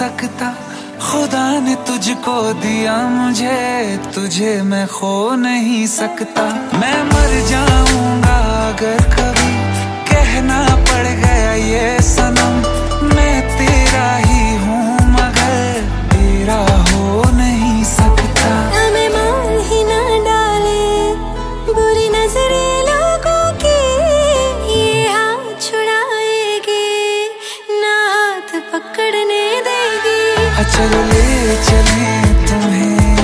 सकता। खुदा ने तुझको दिया मुझे, तुझे मैं खो नहीं सकता। मैं मर जाऊँगा अगर कभी कहना पड़ गया ये सनम। चले तुम्हें।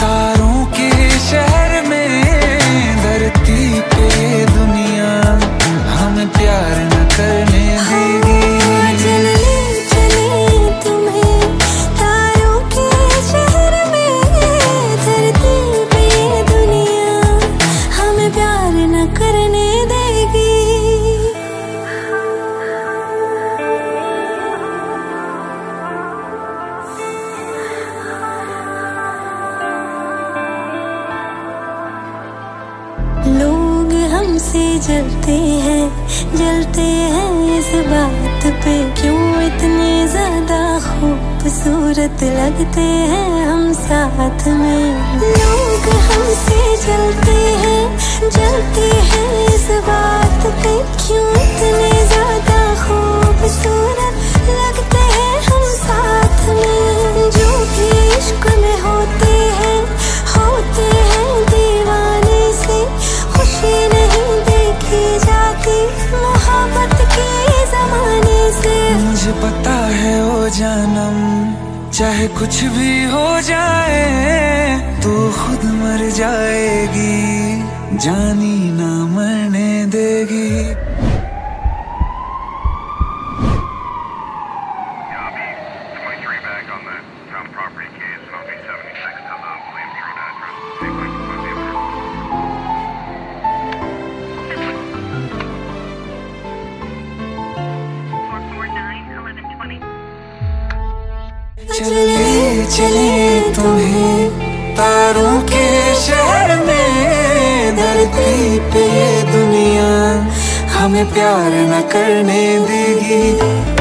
तारों के शहर में धरती पे दुनिया हमसे जलते हैं जलते हैं इस बात पे। क्यों इतने ज़्यादा खूबसूरत लगते हैं हम साथ में? लोग हमसे जलते हैं जलते हैं इस बात पे। क्यों इतने ज़्यादा खूबसूरत लगते हैं हम साथ में? जो भी इश्क में होते हैं होते हैं दीवाने से। खुशी मुझे पता है ओ जानम, चाहे कुछ भी हो जाए, तू खुद मर जाएगी, जानी ना मरने प्यार न करने देगी।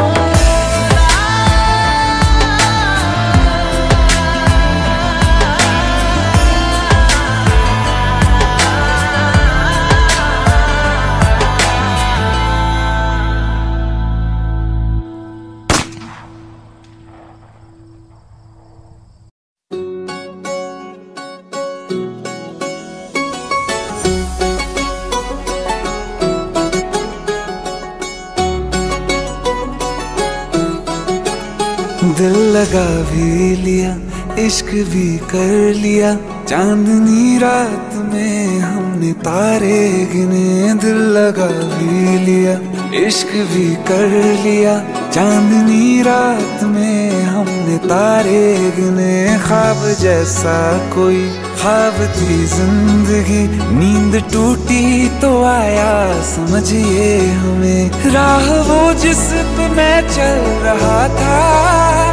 चांदनी रात में हमने तारे गिने दिल लगा भी लिया, इश्क भी कर लिया। चांदनी रात में हमने तारे गिने, ख्वाब जैसा कोई, ख्वाब थी ज़िंदगी। नींद टूटी तो आया, समझिए हमें। राह वो जिस पे मैं चल रहा था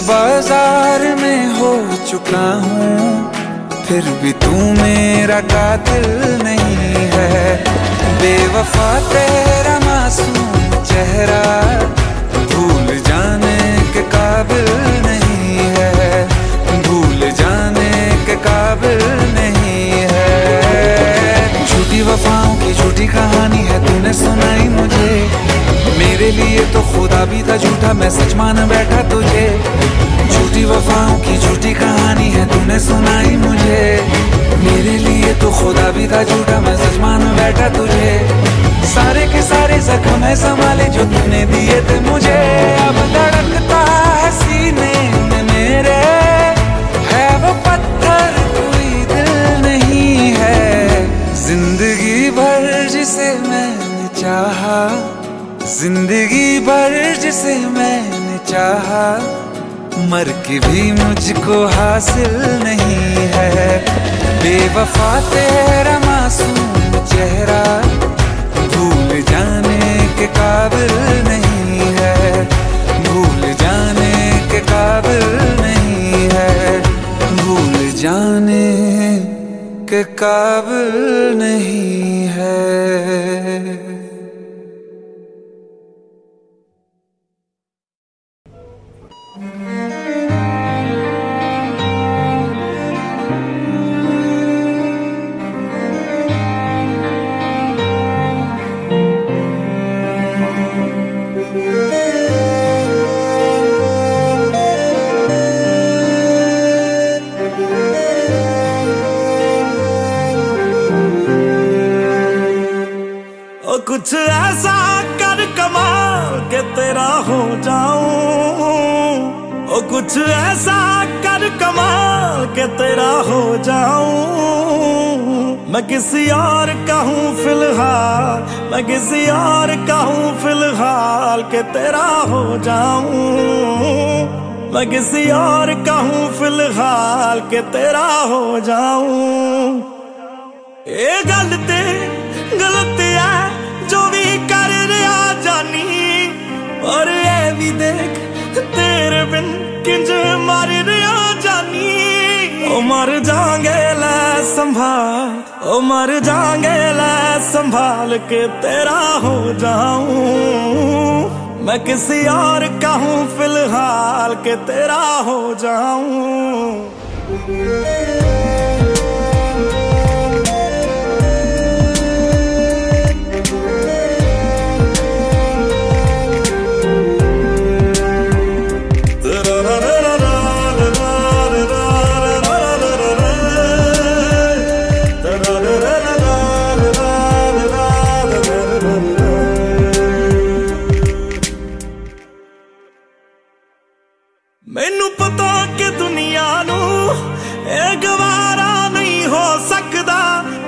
बाज़ार में हो चुका हूँ, फिर भी तू मेरा कातिल नहीं है। बेवफा तेरा मासूम चेहरा भूल जाने के काबिल नहीं है। भूल जाने के काबिल नहीं है। झूठी वफाओं की झूठी कहानी है, तूने सुनाई मुझे। मेरे लिए तो खुदा भी था झूठा, मैं सच मान बैठा तुझे। झूठी वफाओं की झूठी कहानी है, तूने सुनाई मुझे। मेरे लिए तो खुदा भी था झूठा, मैं सच मान बैठा तुझे। सारे के सारे जख्म है संभाले जो तूने दिए थे मुझे। अब धड़कता है सीने में मेरे। है वो पत्थर, कोई दिल नहीं है। ज़िंदगी भर जिसे मैंने चाहा। मर के भी मुझको हासिल नहीं है। बेवफा तेरा मासूम चेहरा, भूल जाने के काबिल नहीं है। भूल जाने के काबिल नहीं है। भूल जाने के काबिल नहीं है। हो जाऊँ। ओ, कुछ ऐसा कर कमाल के तेरा हो जाऊँ। मैं किसी और का हूँ फ़िलहाल, मैं किसी और का हूँ फ़िलहाल के तेरा हो जाऊँ। मैं किसी और का हूँ फ़िलहाल के तेरा हो जाऊँ। ए गलते, गलत और ये भी देख, तेरे बिन किंज मार रिया जानी। ओ मर जाएँगे, ले संभाल। ओ मर जाएँगे, ले संभाल के तेरा हो जाऊँ। मैं किसी और का हूँ, फ़िलहाल के तेरा हो जाऊँ।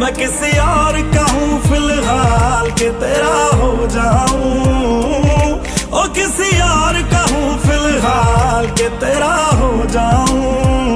मैं किसी और कहूँ फ़िलहाल के तेरा हो जाऊँ। ओ किसी और कहूँ फ़िलहाल के तेरा हो जाऊँ।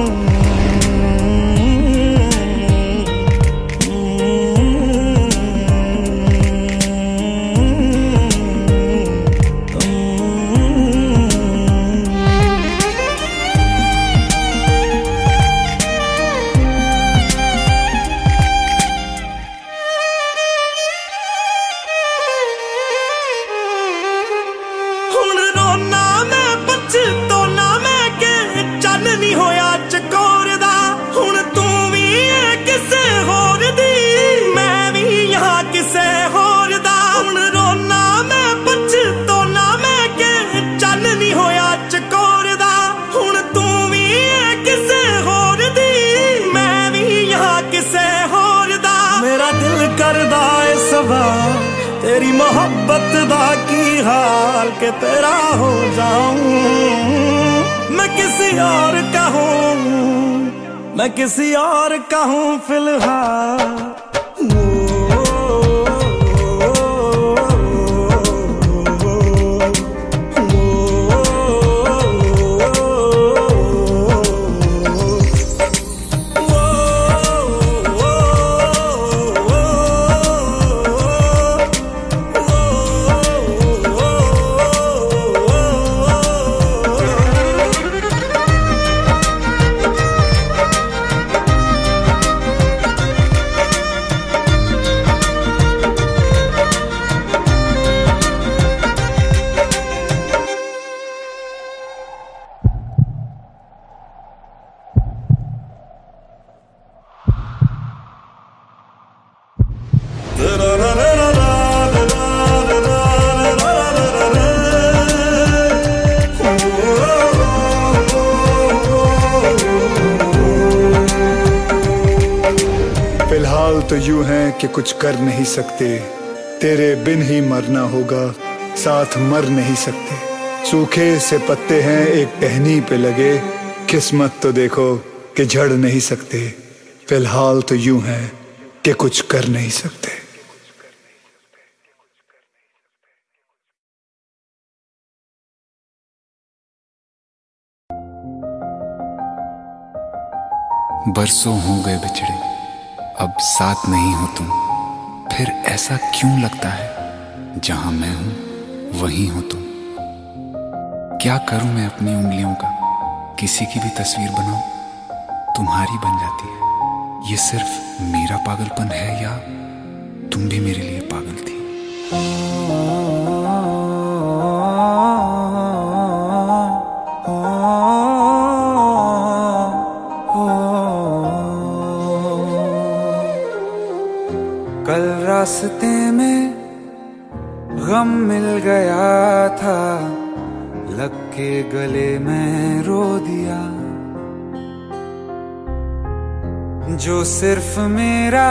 कुछ कर नहीं सकते। तेरे बिन ही मरना होगा, साथ मर नहीं सकते। सूखे से पत्ते हैं, एक टहनी पे लगे। किस्मत तो देखो कि झड़ नहीं सकते। फ़िलहाल तो यूँ है कि कुछ कर नहीं सकते। बरसों हो गए बिछड़े, अब साथ नहीं हो तुम। फिर ऐसा क्यों लगता है? जहाँ मैं हूँ, वहीं हो तुम। क्या करूँ मैं अपनी उंगलियों का? किसी की भी तस्वीर बनाऊँ? तुम्हारी बन जाती है। ये सिर्फ़ मेरा पागलपन है या तुम भी मेरे लिए पागल थी? रास्ते में गम मिल गया था, लग के गले में रो दिया। जो सिर्फ़ मेरा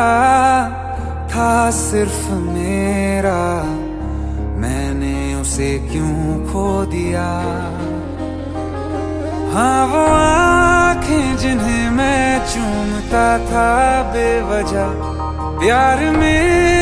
था, सिर्फ़ मेरा, मैंने उसे क्यों खो दिया? हाँ वो आँखें जिन्हें मैं चूमता था, बेवजह प्यार मेरे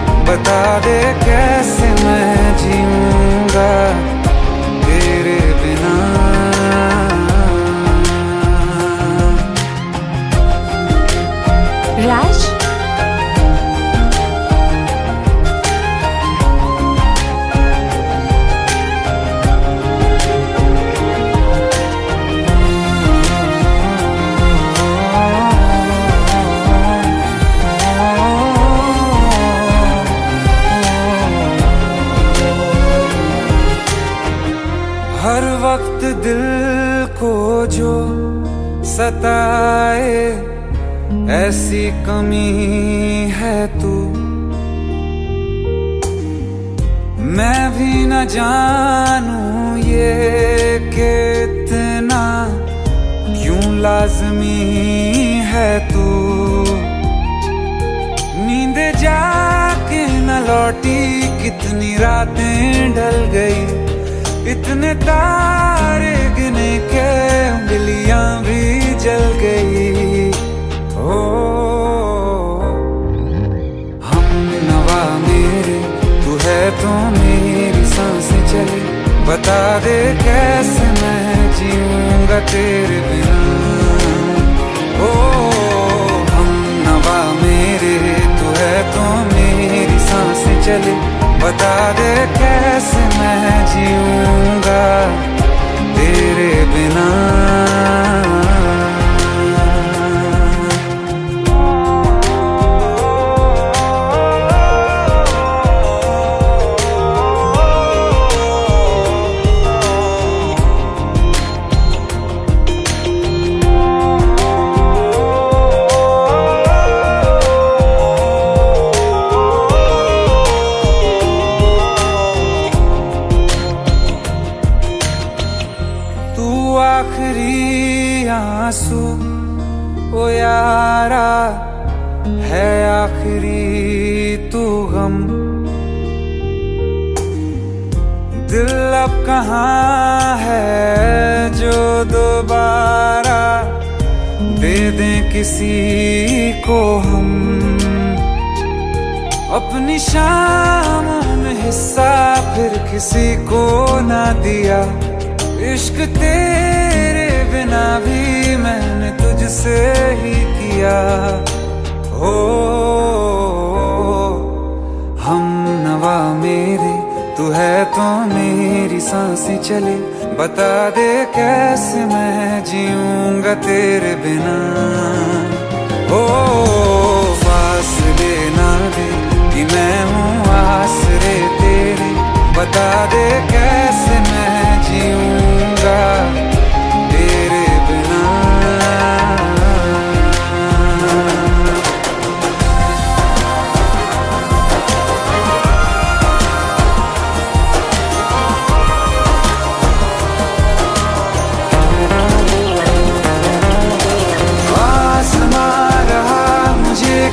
बता दे कैसे मैं जीऊँगा? है आखिरी तू गम। दिल अब कहाँ है जो दोबारा दे दें किसी को हम? अपनी शामों में हिस्सा फिर किसी को ना दिया। इश्क तेरे बिना भी मैंने तुझसे ही किया। हो। हम नवा मेरे, तू है तो मेरी साँसें चले। बता दे कैसे मैं जीऊँगा तेरे बिना। हो फासले ना दे कि मैं हूँ आसरे तेरे। बता दे कैसे मैं जीऊँगा?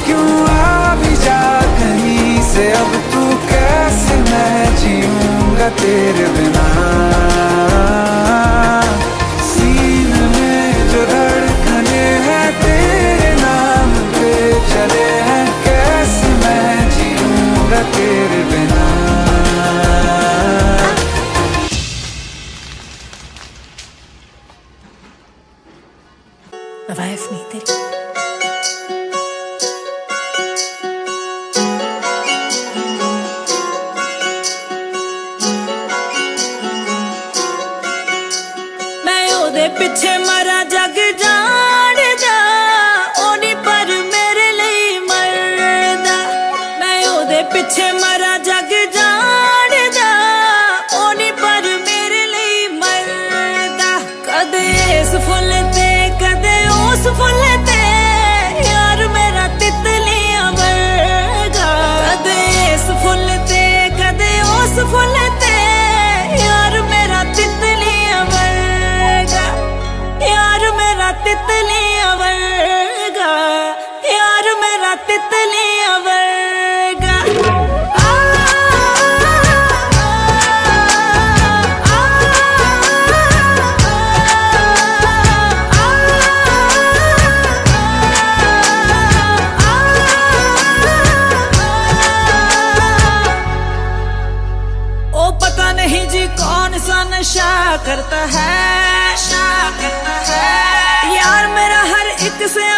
क्यों आ भी जा कहीं से? अब तू कैसे मैं जीऊँगा तेरे बिना? कितना है। यार मेरा हर एक से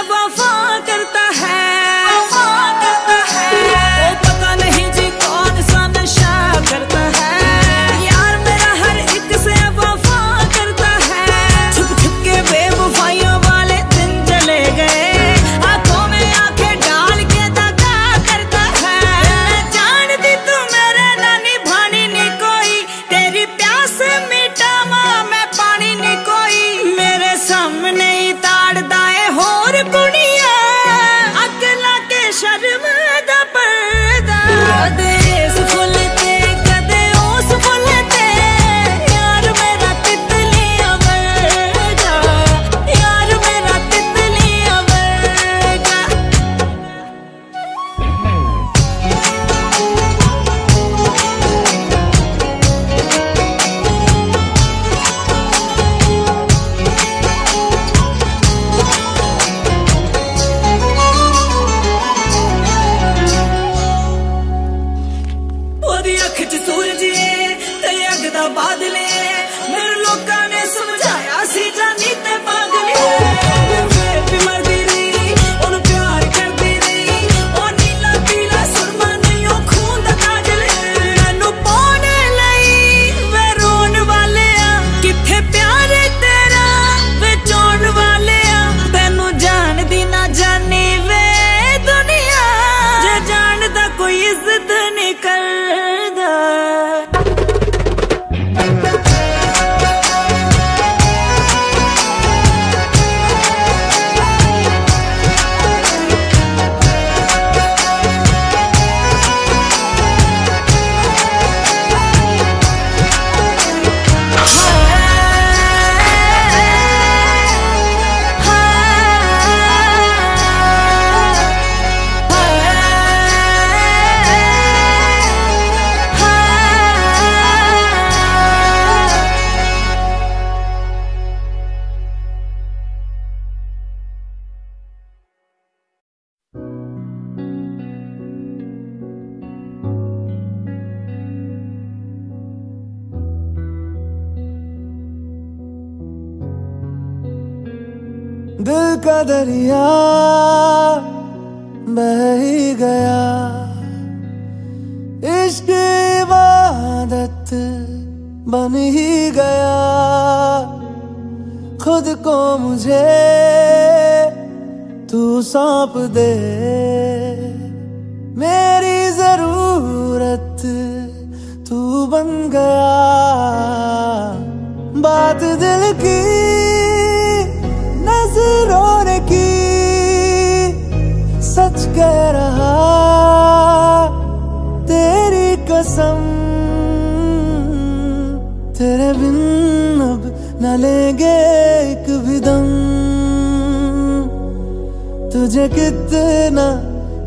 कितना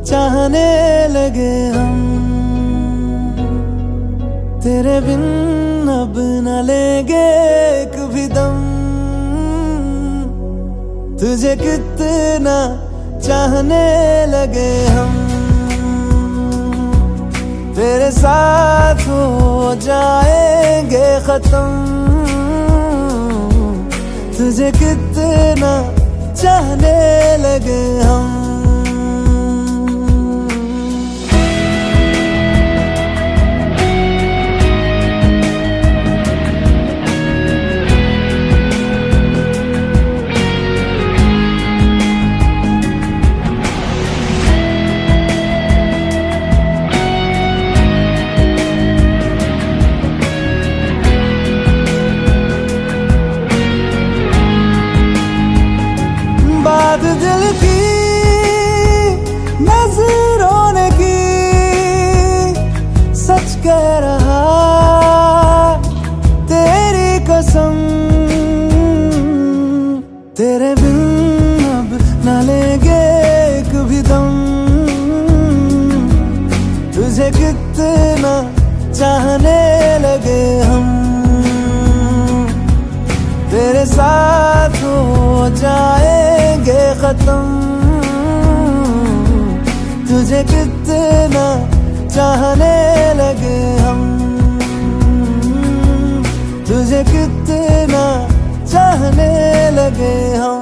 चाहने लगे हम। तेरे बिन अब न लेंगे कभी दम। तुझे कितना चाहने लगे हम। तेरे साथ हो जाएँगे खत्म। तुझे कितना चाहने लगे हम। the delicate चाहने लगे हम। तुझे कितना चाहने लगे हम।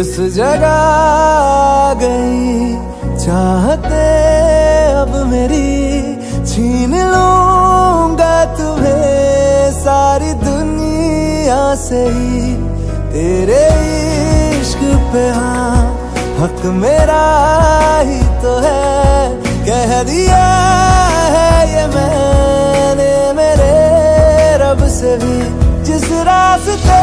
इस जगह गई चाहते अब मेरी छीन लूँगा तुम्हें सारी दुनिया से ही। तेरे इश्क पे हाँ हक मेरा ही तो है। कह दिया है ये मैंने मेरे रब से भी, जिस रास्ते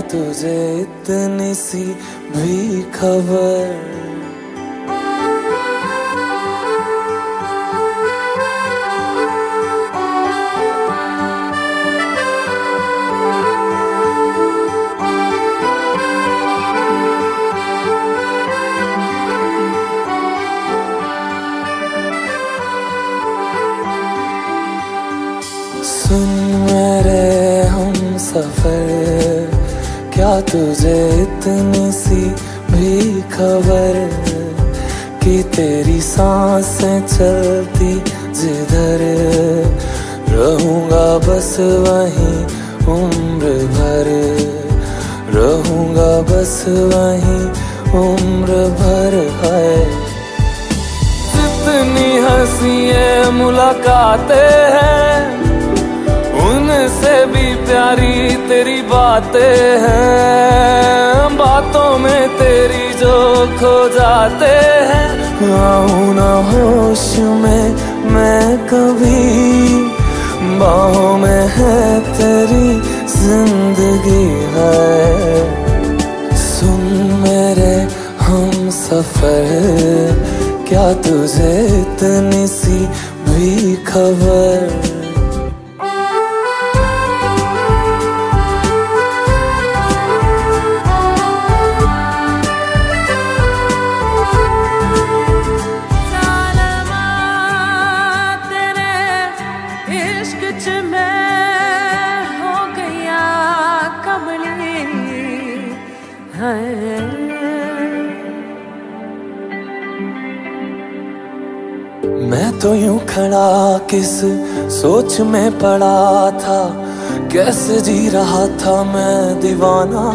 तुझे इतनी सी भी खबर तुझे इतनी सी भी खबर कि तेरी साँसें चलती जिधर रहूँगा बस वहीं उम्र भर। रहूँगा बस वहीं उम्र भर है। जितनी हँसी मुलाकातें हैं। भी प्यारी तेरी बातें हैं, बातों में तेरी जो खो जाते हैं। आऊँ ना होश में मैं कभी, बाहों में है तेरी ज़िंदगी है। सुन मेरे हम सफ़र, क्या तुझे इतनी सी भी खबर? खड़ा किस सोच में पड़ा था? कैसे जी रहा था मैं दीवाना?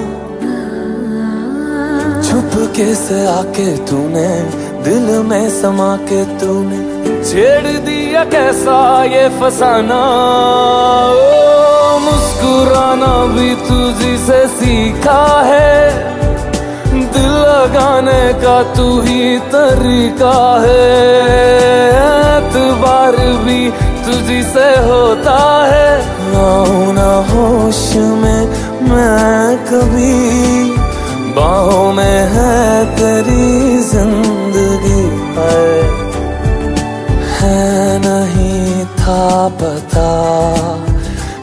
छुप के से आके तूने? दिल में समा के तूने। छेड़ दिया कैसा ये फसाना? ओ, मुस्कुराना भी तुझी से सीखा है। दिल लगाने का तू ही तरीका है। प्यार भी तुझी से होता है। आऊ ना होश में मैं कभी, बाहों में है तेरी ज़िंदगी है है नहीं था पता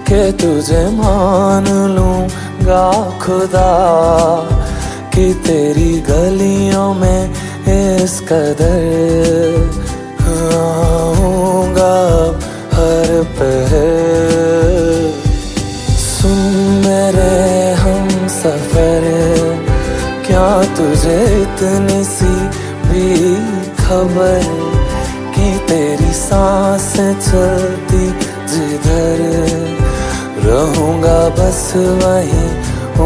के तुझे मान लूँगा खुदा, कि तेरी गलियों में इस कदर मुझे इतनी सी भी खबर कि तेरी सांस चलती जिधर रहूँगा बस वहीं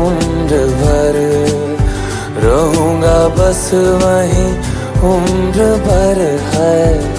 उम्र भर। रहूँगा बस वहीं उम्र भर है।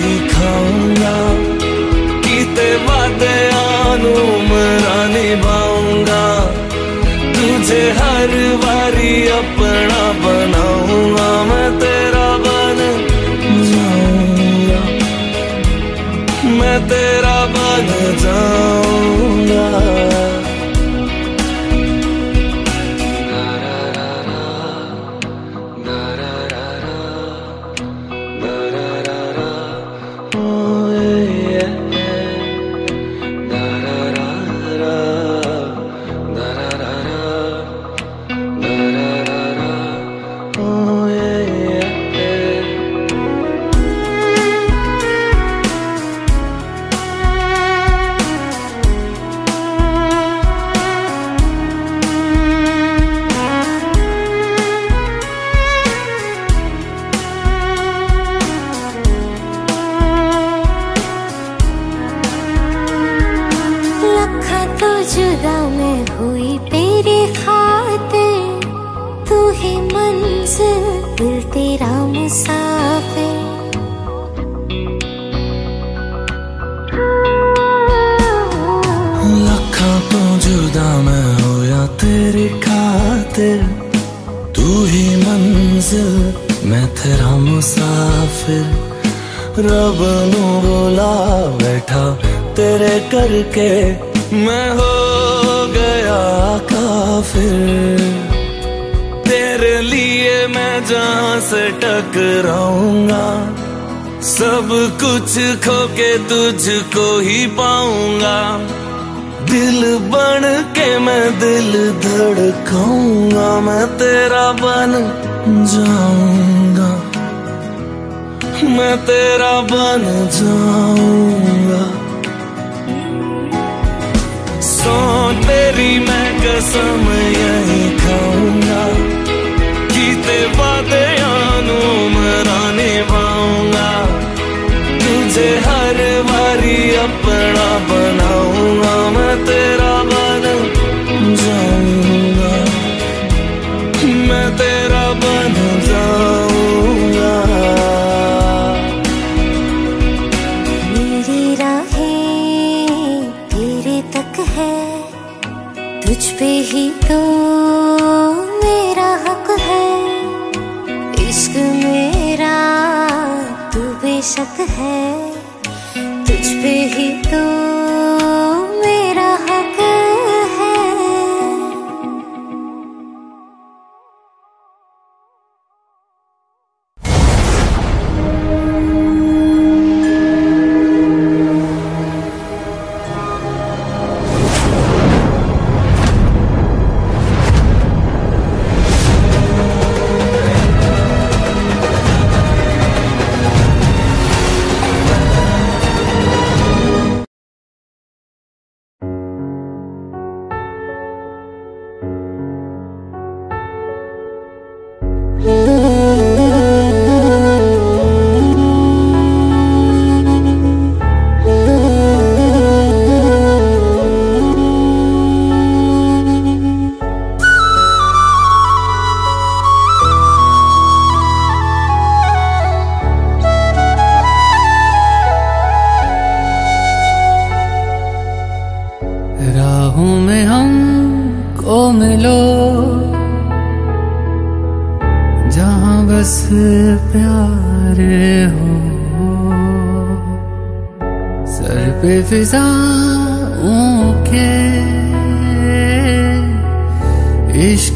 ही खाऊँगा किते वादे मरा निभाऊँगा तुझे हर बारी अपना बनाऊँगा। मैं तेरा बन जाऊँगा। मैं तेरा बन जाऊँगा करके मैं हो गया काफिर। तेरे लिए मैं जहाँ से टकराऊँगा, सब कुछ खो के तुझको ही पाऊँगा। दिल बन के मैं दिल धड़काऊँगा, मैं तेरा बन जाऊँगा। मैं तेरा बन जाऊँगा। सो तेरी मैं कसम यही खाऊँगा।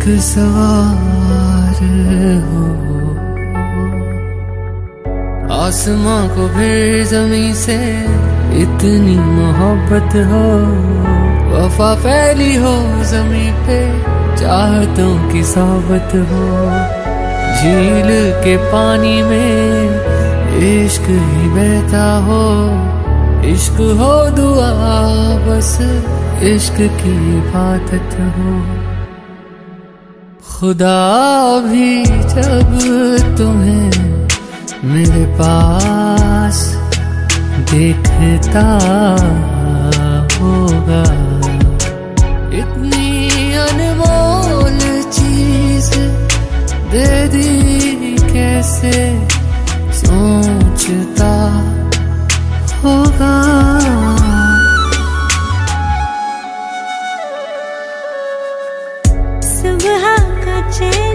सवार हो। आसमां को फिर जमी से इतनी मोहब्बत हो। वफा फैली हो जमी पे, चाहतों की सोबत हो। झील के पानी में इश्क ही बहता हो। इश्क हो दुआ, बस इश्क की इबादत हो। खुदा भी जब तुम्हें मेरे पास देखता होगा। इतनी अनमोल चीज़ दे दी कैसे सोचता होगा? का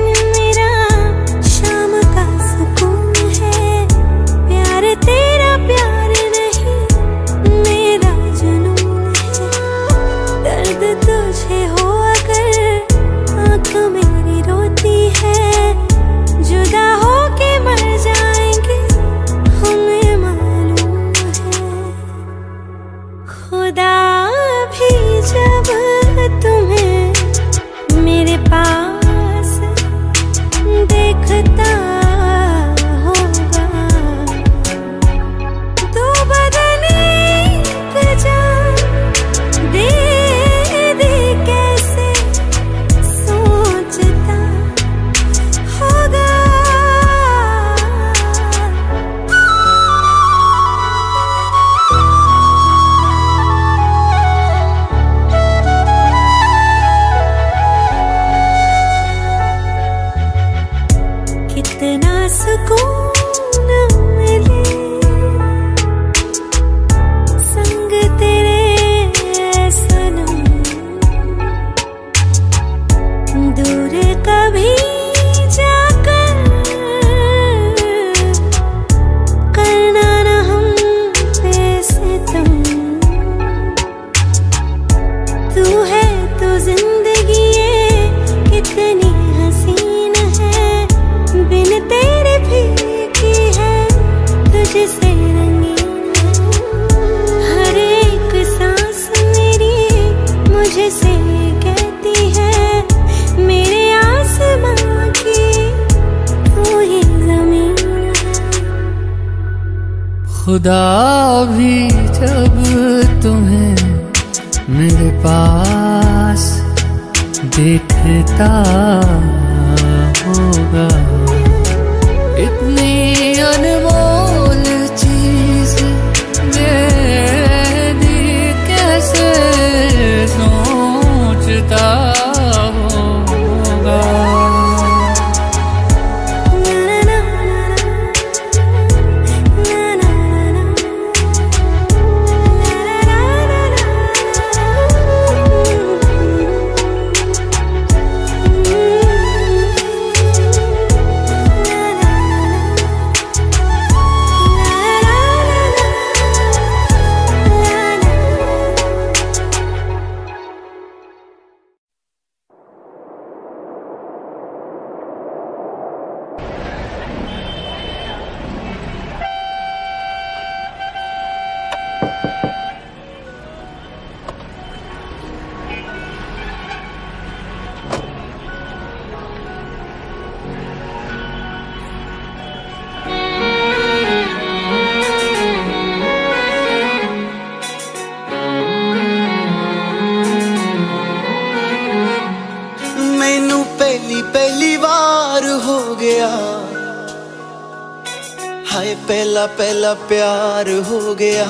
पहला पहला प्यार हो गया।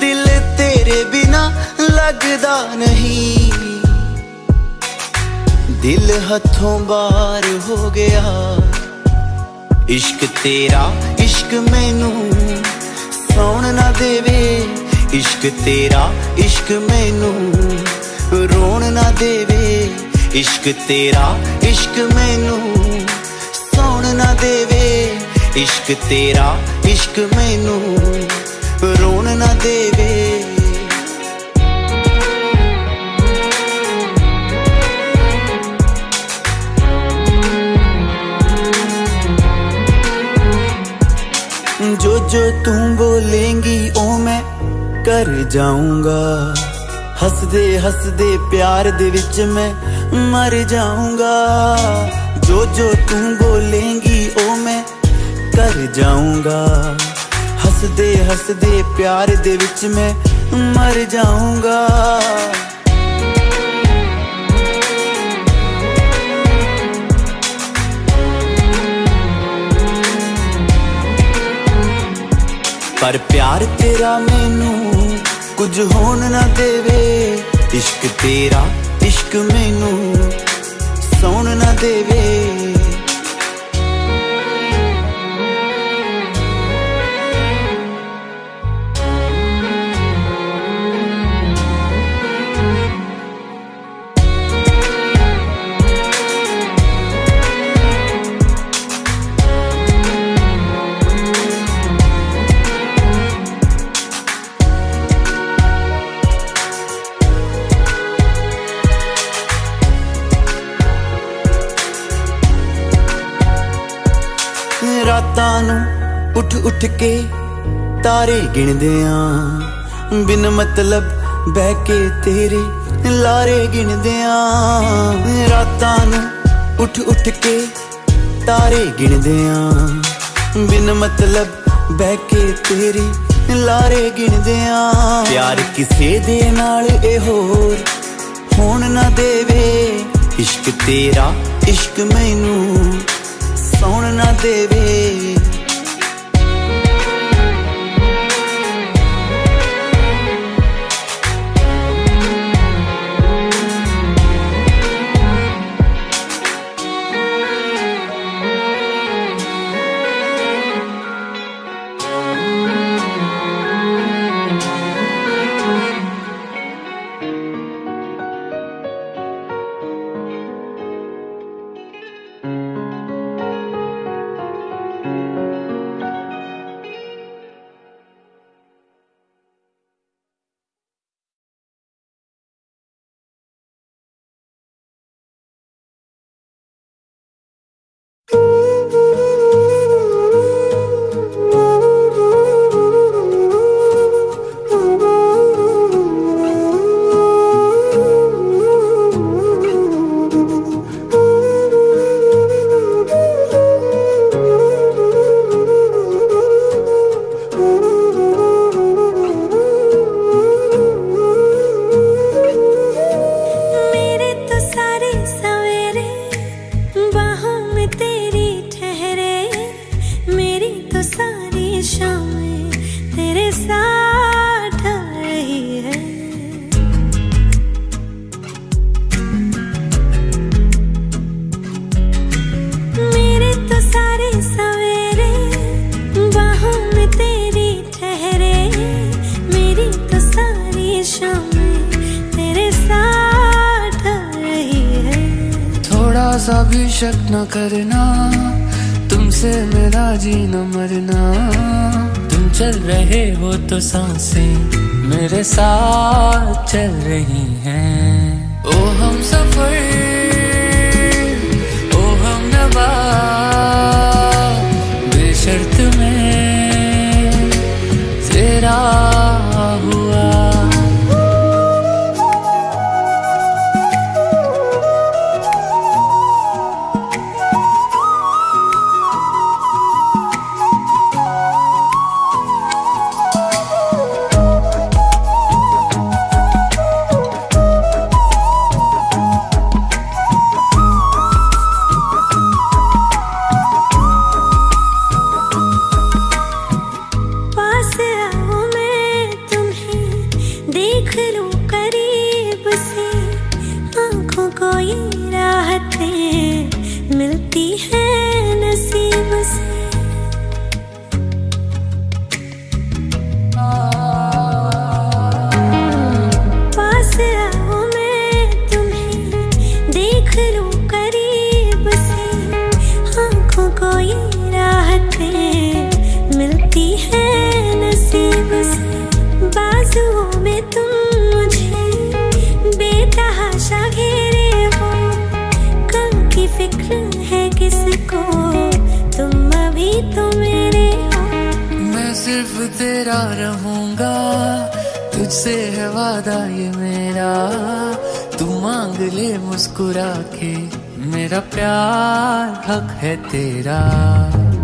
दिल तेरे बिना लगदा नहीं। दिल हथों बार हो गया। इश्क तेरा, इश्क मैनू सौन ना देवे। इश्क तेरा, इश्क मैनू रोन ना देवे। इश्क तेरा, इश्क मैनू सौन ना देवे। इश्क तेरा, इश्क मैनू रोन ना देवे। जो जो तू बोलेंगी, ओ मैं कर जाऊँगा। हसदे हसदे प्यार दे विच मैं मर जाऊँगा। जो जो तू बोलेंगी, ओ ਕਰ ਜਾਊਂਗਾ। ਹੱਸਦੇ ਹੱਸਦੇ ਪਿਆਰ ਦੇ ਵਿੱਚ ਮੈਂ ਮਰ ਜਾਊਂਗਾ। ਪਰ ਪਿਆਰ ਤੇਰਾ ਮੈਨੂੰ ਕੁਝ ਹੋਣ ਨਾ ਦੇਵੇ। ਇਸ਼ਕ ਤੇਰਾ, ਇਸ਼ਕ ਮੈਨੂੰ ਸੌਣ ਨਾ ਦੇਵੇ। ਰਾਤਾਂ ਨੂੰ ਉੱਠ ਉੱਠ ਕੇ ਤਾਰੇ ਗਿਣਦੇ ਆਂ। ਬਿਨ ਮਤਲਬ ਬਹਿ ਕੇ ਤੇਰੇ ਲਾਰੇ ਗਿਣਦੇ ਆਂ। ਰਾਤਾਂ ਨੂੰ ਉੱਠ ਉੱਠ ਕੇ ਤਾਰੇ ਗਿਣਦੇ ਆਂ। ਬਿਨ ਮਤਲਬ ਬਹਿ ਕੇ ਤੇਰੇ ਲਾਰੇ ਗਿਣਦੇ ਆਂ। ਪਿਆਰ ਕਿਸੇ ਦੇ ਨਾਲ ਇਹ ਹੋਰ ਹੋਣ ਨਾ ਦੇਵੇ। ਇਸ਼ਕ ਤੇਰਾ ਇਸ਼ਕ ਮੈਨੂੰ ਸੌਣ ਨਾ ਦੇਵੇ। कभी शक न करना। तुमसे मेरा जी न मरना। तुम चल रहे हो तो साँसें मेरे साथ चल रही हैं। ओ हम सफ़र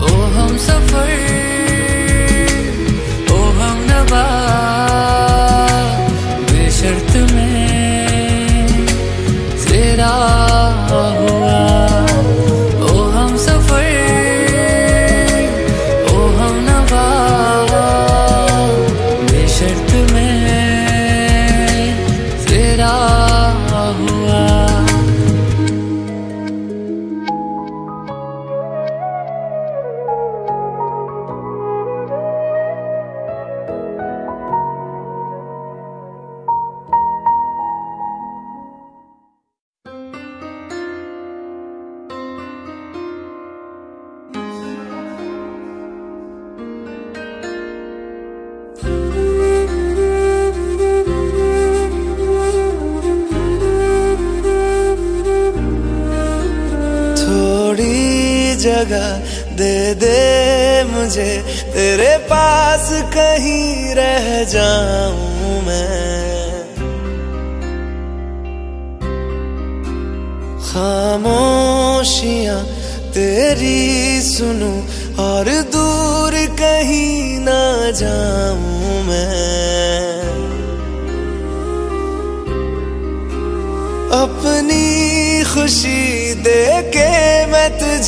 ओ हम सफ़र नवा। बेशर्त में तेरा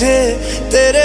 तेरे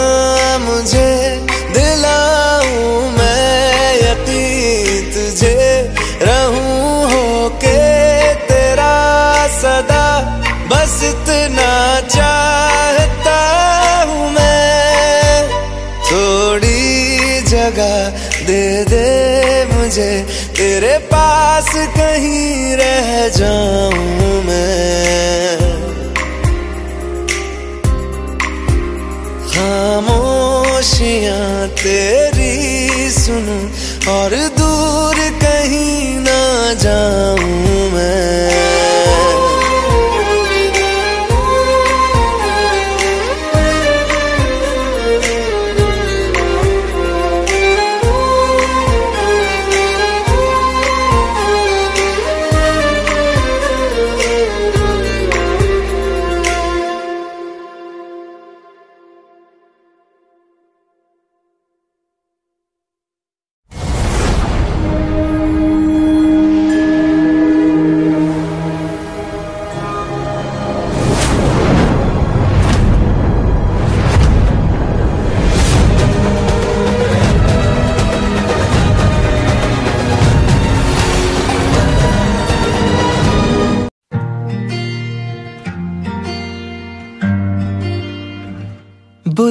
पास कहीं रह जाऊँ।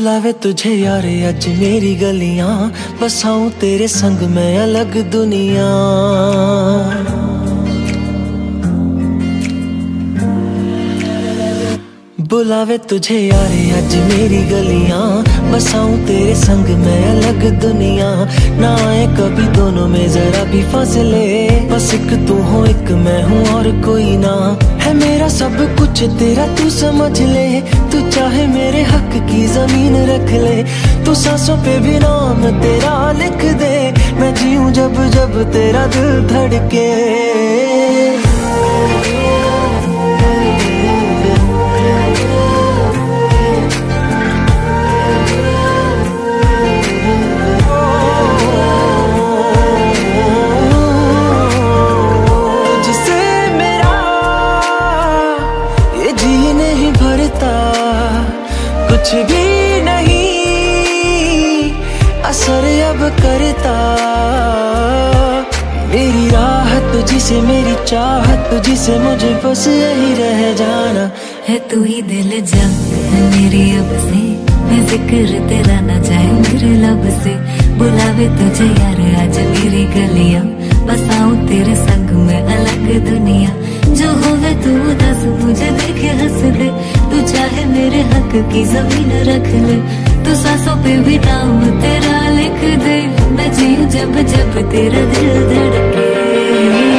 बुलावे तुझे यार, अज मेरी गलियाँ, बसाऊं तेरे संग मैं अलग दुनिया। बुलावे तुझे यारे, अज मेरी गलियाँ, बसाऊं तेरे संग मैं अलग दुनिया। ना आए कभी दोनों में जरा भी फसले, बस एक तू हो, एक मैं हूँ और कोई ना। है मेरा सब कुछ, तेरा तू समझ ले। तू चाहे मेरे हक की ज़मीन रख ले। तू सांसों पे भी नाम तेरा लिख दे। मैं जीऊ जब जब तेरा दिल धड़के। तुझसे मेरी चाहत तुझसे मुझे बस यही रह जाना। है तू ही दिल जा है मेरी अब से। मैं ज़िक्र तेरा ना जाए, मेरे लब से। बुलावे तुझे यार, आज मेरी गलियाँ। बसाऊं तेरे संग, में अलग दुनिया। जो होवे तू दस, मुझे देखे हंस ले। तू चाहे मेरे हक की ज़मीन रख ले। तू सांसों पे भी नाम तेरा लिख दे। मैं जीऊं जब जब तेरा दिल धड़के।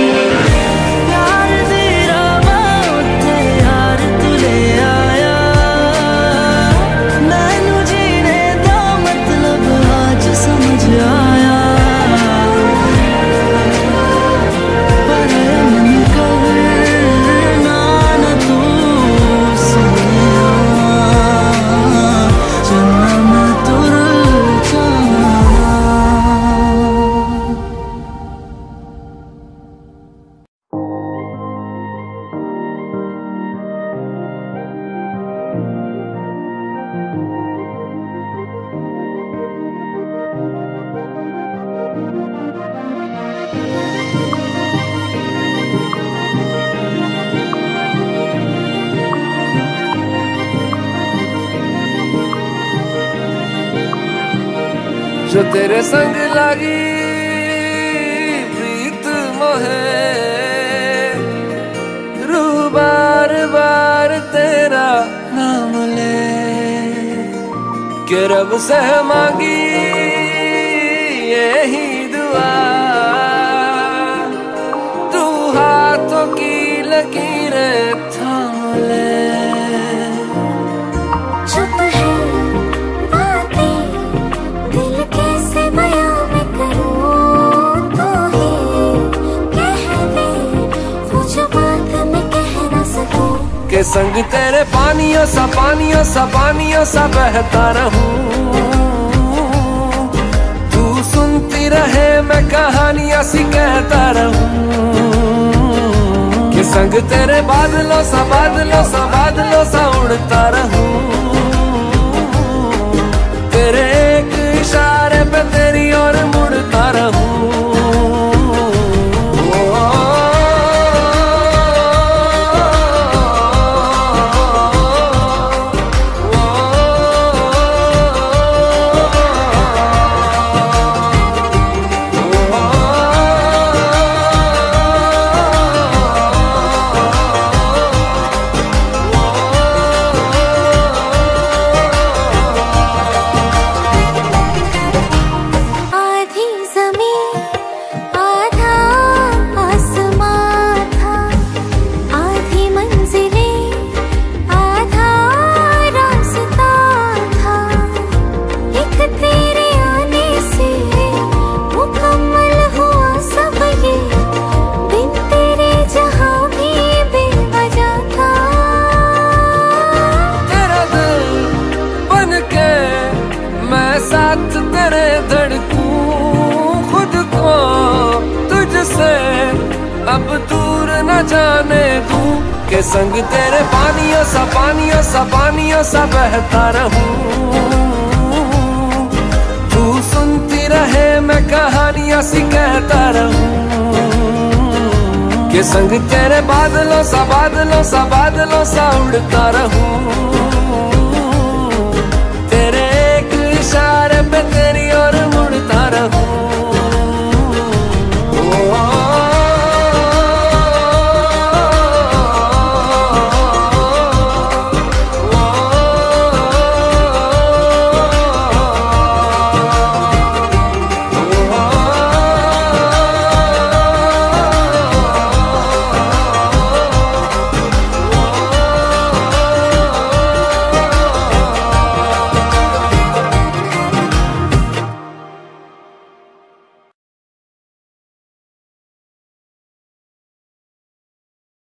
संग लगी प्रीत मोहे। रू बार बार तेरा नाम ले। के रब से मांगी संग तेरे पानियों सा पानियों सा पानियों सा बहता रहूँ। तू सुनती रहे, मैं कहानियाँ सी कहता रहूँ। कि संग तेरे बादलों सा बादलों सा बादलों सा उड़ता रहूँ।